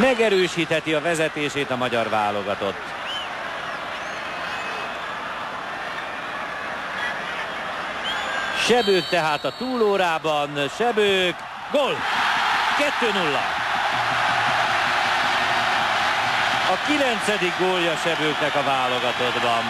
megerősítheti a vezetését a magyar válogatott. Sebők tehát a túlórában, Sebők, gól! 2-0. A kilencedik gólja Sebőknek a válogatottban.